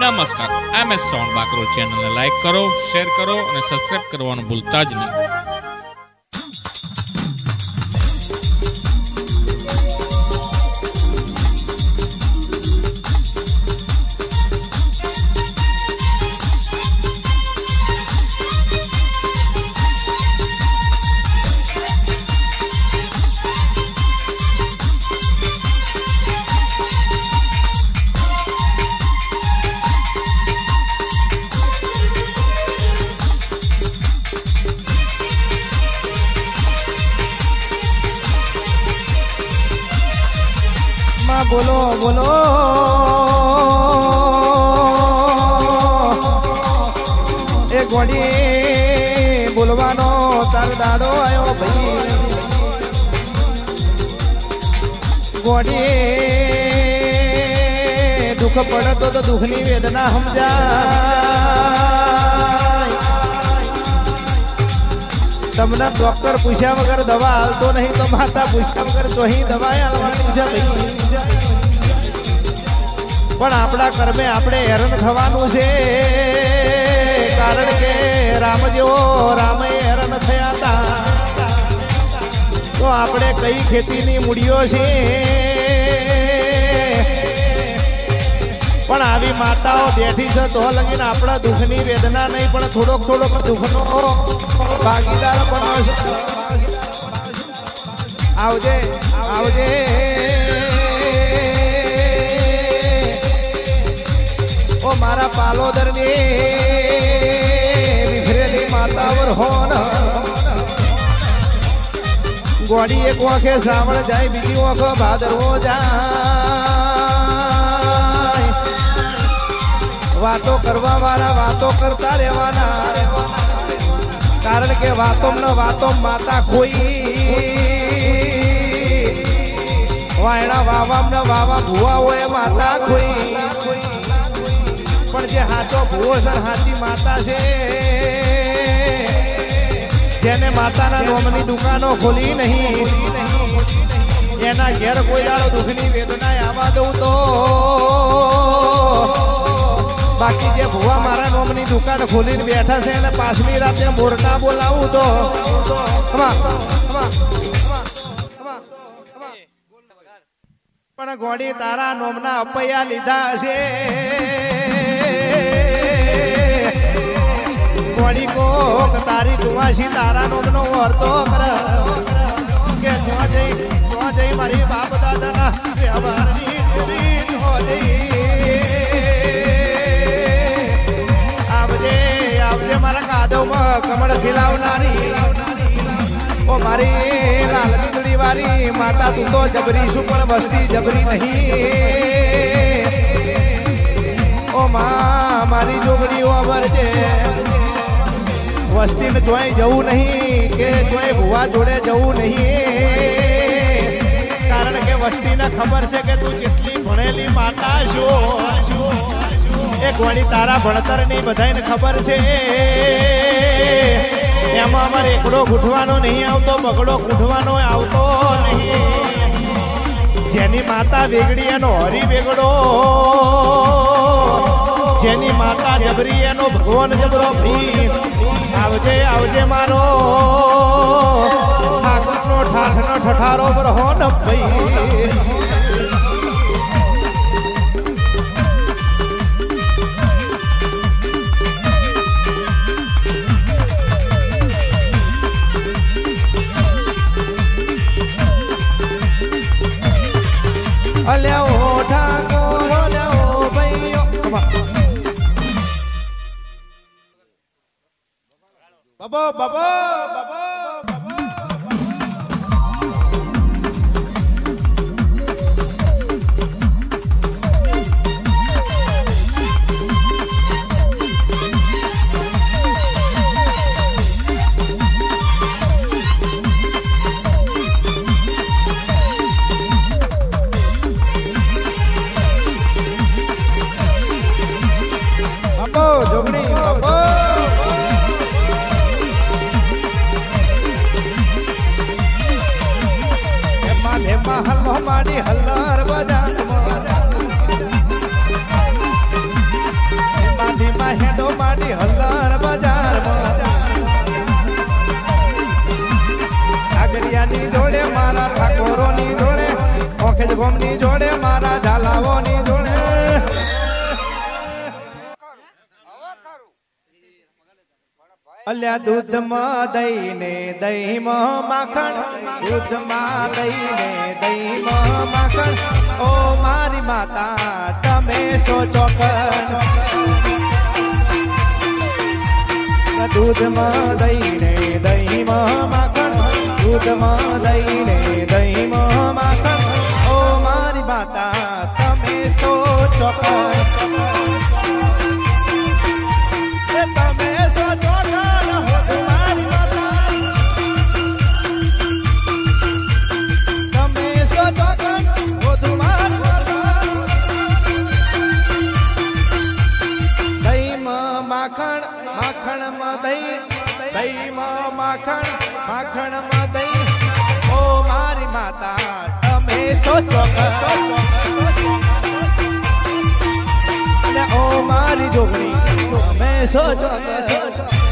નમસ્કાર. M S સોન બાકરોલ ચેનલને like કરો શેર કરો અને સબસ્ક્રાઇબ કરવાનું ભૂલતા જ નહીં. બોલો બોલો. એ ગોડી બોલવાનો તાર દાડો આવ્યો ભાઈ. ગોડી દુઃખ પડતો તો દુઃખની વેદના સમજાય. તમને ડોક્ટર પૂછ્યા વગર દવા હાલતો નહીં તો માતા પૂછ્યા વગર ચોહી દવા હાલવાની છે ભાઈ. પણ આપણા કર્મે આપણે હેરાન થવાનું છે. કારણ કે રામ જેવો રામે હેરાન થયા હતા. તો આપણે કઈ ખેતીની મૂડીઓ છે? પણ આવી માતાઓ બેઠી છે તો લગીને આપણા દુઃખની વેદના નહીં, પણ થોડોક થોડોક દુઃખનો ભાગીદાર બનો આવજે આવજે. ઓ મારા પાલોદરની વિખરેલી માતાવર હોન ગોડી એક વાંખે શ્રાવણ જાય, બીજી વાંખો ભાદરવો જાય. વાતો કરવા વાળા વાતો કરતા રહેવાના. કારણ કે વાતો વાતો માતા ખોઈ. વાયણા વાવામ ને વાવા ભુવા હોય માતા ખોઈ. પણ જે હાચો ભુવો સર હાચી માતા છે, જેને માતાના નોમની દુકાનો ખોલી નહીં. એના ઘેર કોઈ દાડો દુઃખની વેદના આવવા દઉં તો. બાકી જે ભુવા મારા નોમની દુકાન ખોલીને બેઠા છે અને પાછમી રાતે મોરટા બોલાવું તો. પણ ગોડી તારા નોમના અપૈયા લીધા છે. ગોડી કોક, તારી ડુવાસી તારા નોમનો વર્તો કર. કે જો જઈ જો જઈ મારી બાપ દાદાના વ્યવહારની દેવી જો જઈ આવજે આવજે મારા કાદવમાં કમળ ખીલાવનારી ઓ મારી લાલ દીકડી વાળી, માતા તું તો જબરી છું, પણ વસ્તી જબરી નહીં. ઓ મા, મારી જોગડીઓ અમરજે. વસ્તીને જોઈ જવું નહીં કે જોઈ ભુવા જોડે જવું નહીં. કારણ કે વસ્તીને ખબર છે કે તું જેટલી ભણેલી માતા છો, એક વળી તારા ભણતરની બધાને ખબર છે. એમાં અમારે એકડો ગૂંઠવાનો નહીં આવતો, બગડો ગૂંઠવાનો આવતો નહીં. જેની માતા વેગડી એનો હરી વેગડો. જેની માતા જબરી એનો ભગવાન જબરો ભી આવજે આવજે મારો. ઠાકરનો ઠાઠનો ઠઠારો બ્રહો ન ભાઈ. બાબો. અલ્યા દૂધમાં દઈને દહીંમાં માખણ, દૂધમાં દઈને દહીંમાં માખણ. ઓ મારી માતા, તમે સોચો ચોકન દૂધમાં દઈને દહીંમાં માખણ, દૂધમાં દઈને દહીંમાં માખણ. ઓ મારી માતા, તમે સોચો ચોકન માખણ માખણમાં દહીં દહીંમાં માખણ માખણમાં દહીં ઓ મારી માતા તમે સો ચોક્કસ અને ઓ મારી જોગણી સો ચોક્કસ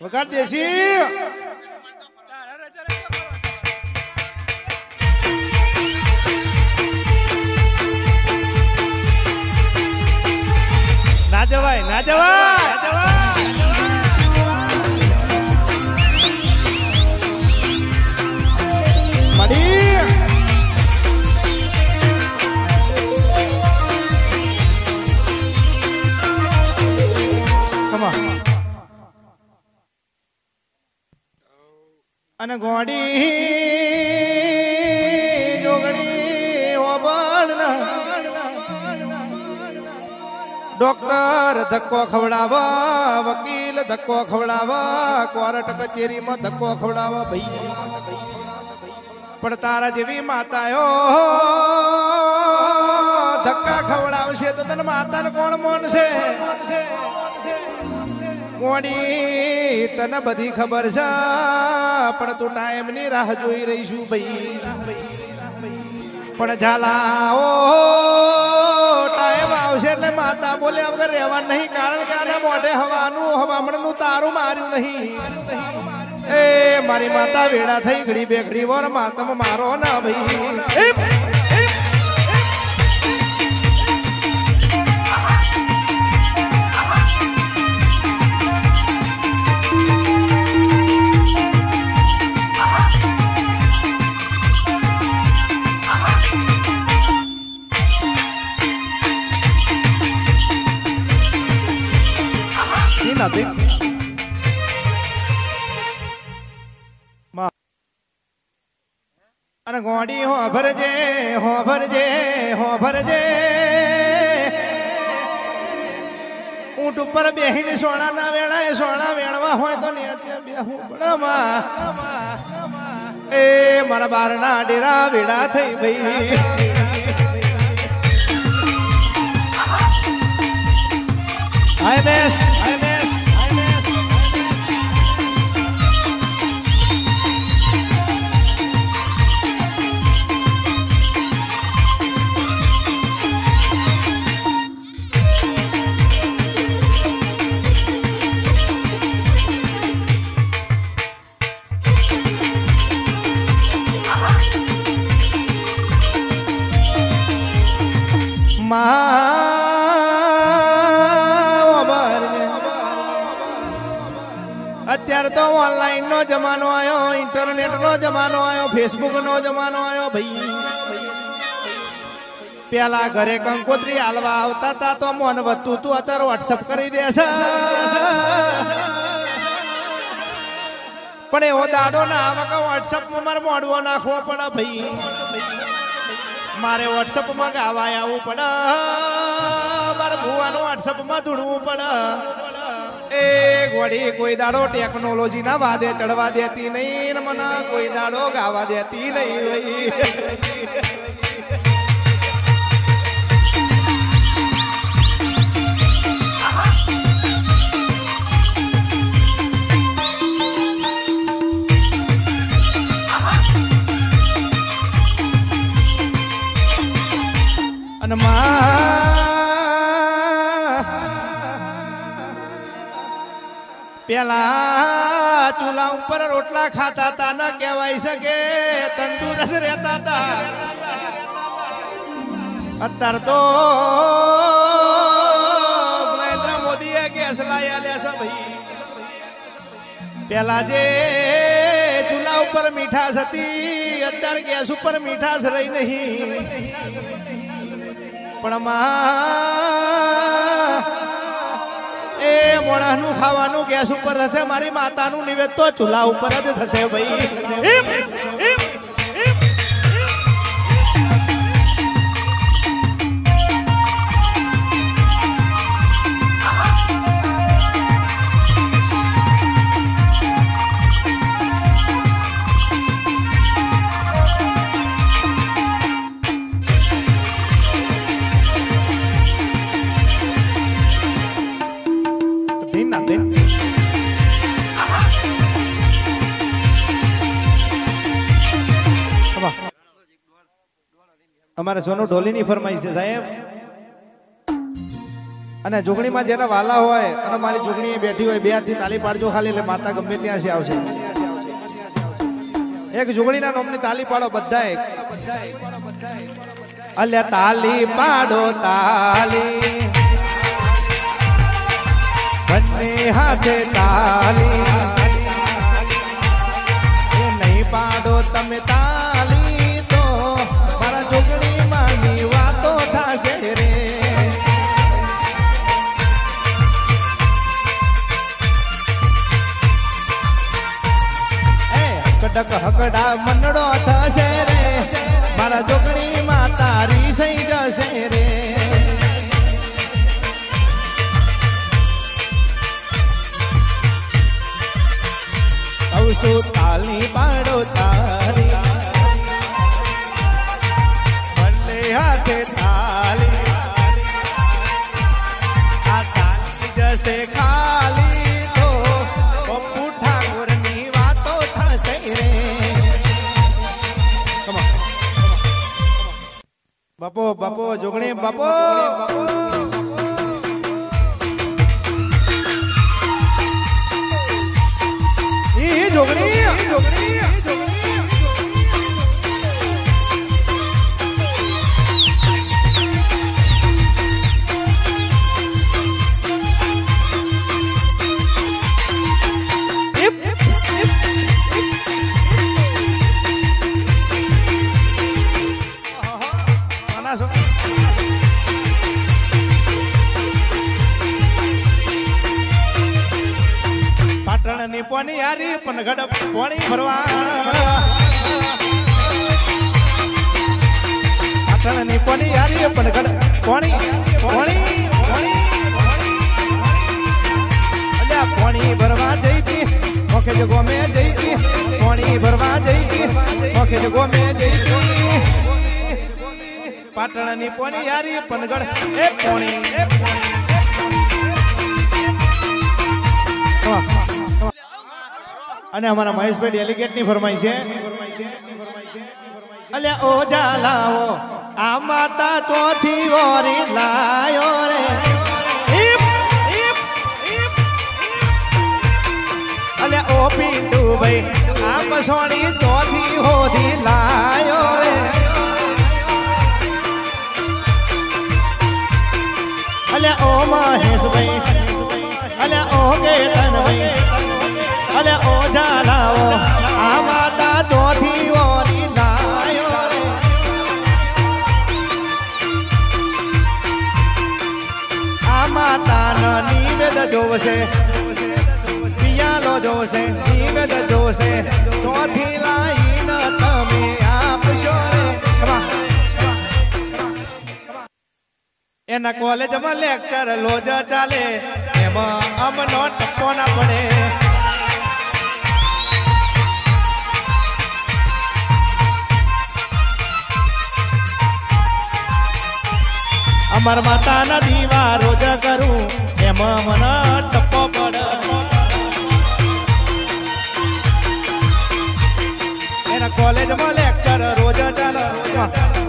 વગાડ દેશી. ના જવાય ના જવાય. અને ગોડી જોગણી ઓબળ ડોક્ટર ધક્કો ખવડાવા વકીલ ધક્કો ખવડાવા કોર્ટ કચેરીમાં ધક્કો ખવડાવા ભાઈ. પણ તારા જેવી માતાઓ ધક્કા ખવડાવશે તો તને માતાને કોણ મોનશે? કોણી તને બધી ખબર છે, પણ તું ટાઈમની રાહ જોઈ રહીશું ભાઈ. પણ ઝાલા ઓ ટાઈમ આવશે એટલે માતા બોલ્યા વગર રહેવાનું નહીં, કારણ કે આને મોઢે હવાનું, હવામણનું તારું માર્યું નહીં. એ મારી માતા વેડા થઈ, ઘડી બે ઘડી વર, માતમ મારો ના ભાઈ. ગોડી હો ભરજે હો ભરજે હો ભરજે. ઊંટ ઉપર બેહીને સોના ના વેળાએ સોના વેણવા હોય તો બેહું બડામાં એ મારા બારના ડેરા વેડા થઈ ભાઈ. હાય બેસ. હાય અત્યારે તો ઓનલાઈન નો જમાનો આવ્યો ઇન્ટરનેટ નો જમાનો આવ્યો ફેસબુક નો જમાનો આવ્યો ભાઈ. પેલા ઘરે કંકોત્રી હાલવા આવતા હતા તો મોન વધતું તું અત્યારે વોટ્સઅપ કરી દેશે પણ એવો દાડો ના આવે કે વોટ્સઅપમાં મોડવો નાખવો પડે ભાઈ. મારે વોટ્સઅપમાં ગાવા આવવું પડે. મારે ભુવાનું વોટ્સઅપમાં ધૂણવું પડે. એ વળી કોઈ દાડો ટેકનોલોજી ના વાદે ચડવા દેતી નહીં મને કોઈ દાડો ગાવા દેતી નહીં. ભાઈ અને માં પેલા ચૂલા ઉપર રોટલા ખાતા તા ન કહેવાય શકે તંદુરસ્ત રહેતા તા અત્યારે તો નરેન્દ્ર મોદીએ ગેસ લાયા લે છે ભાઈ પેલા જે ચૂલા ઉપર મીઠાશ હતી અત્યારે ગેસ ઉપર મીઠાશ રહી નહીં પણ એ મોણાનું ખાવાનું ગેસ ઉપર થશે, મારી માતાનું નિવેદ તો ચૂલા ઉપર જ થશે ભાઈ. અમારે સોનું ઢોલીની ફરમાઈ છે, સાહેબ. અને જોગણીમાં જેના વાલા હોય અને મારી જોગણી બેઠી હોય, બે હાથથી તાલી પાડજો ખાલી, એટલે માતા ગમે ત્યાં આવશે. એક જોગણીના નોમની તાલી પાડો બધા અલ્યા તાલી પાડો, તાલી. બંને હાથે તાલી. નહીં પાડો તમે તાલી. એ હકડક હકડા બાપો બાપો જોગણી બાપો. બાપો જોગણી. નાના છો. પાટણની પોની હારી, પણ ગડપ પોણી ભરવા. પાટણની પોની હારી, પણ ગડપ પોણી પોણી પોણી. અલ્યા, પોણી ભરવા જઈ હતી મોખે જગો મે જઈ હતી પોણી ભરવા જઈ હતી મોખે જગો મે જઈ હતી પાટણની પોની યારી પનગઢ એ પોણી એ પોણી. અને અમારા મહેશભાઈ ડેલિગેટની ફરમાઈ છે અલ્યા ઓ જાલાઓ આ માતા ચોથી વોરી લાયો રે. અલ્યા ઓ પિંડુ ભાઈ આ મસોણી ચોથી હોધી લાયો રે રે ન નિવેદ જોવશે પિયાલો જોવશે નિવેદ ન તમે આપશો રે ક્ષમા એના કોલેજમાં લેક્ચર લોજ ચાલે. એમાં અમનો ટપ્પો ના પડે? અમર માતાના દીવા રોજ કરું, એમાં મને ટપ્પો પડે. એના કોલેજમાં લેક્ચર રોજ ચાલે.